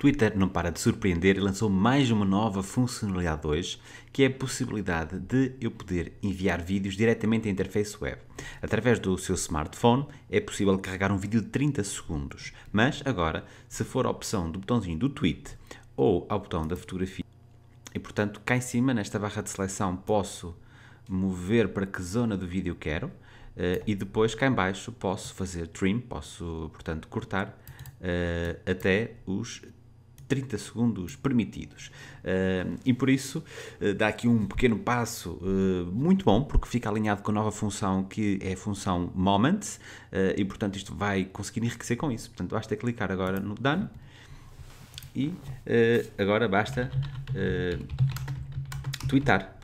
Twitter não para de surpreender e lançou mais uma nova funcionalidade hoje, que é a possibilidade de eu poder enviar vídeos diretamente à interface web. Através do seu smartphone é possível carregar um vídeo de 30 segundos, mas agora, se for a opção do botãozinho do tweet ou ao botão da fotografia, e portanto cá em cima, nesta barra de seleção, posso mover para que zona do vídeo quero Uh, e depois cá em baixo posso fazer trim, posso portanto cortar uh, até os 30 segundos permitidos. Uh, e por isso dá aqui um pequeno passo muito bom, porque fica alinhado com a nova função que é a função Moments, e portanto isto vai conseguir enriquecer com isso. Portanto, basta clicar agora no Done e agora basta tweetar